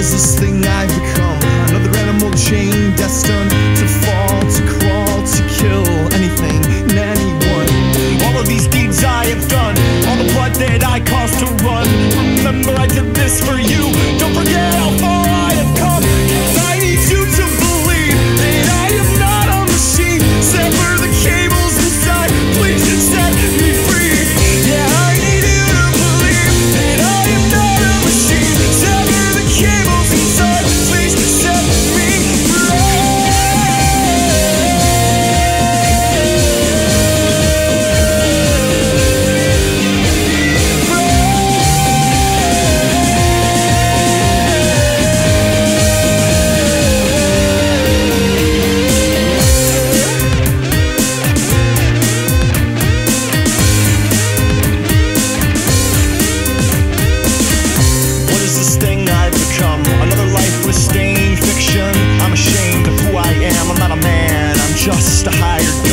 is this thing I've become? Another animal chained destined not a man, I'm just a hired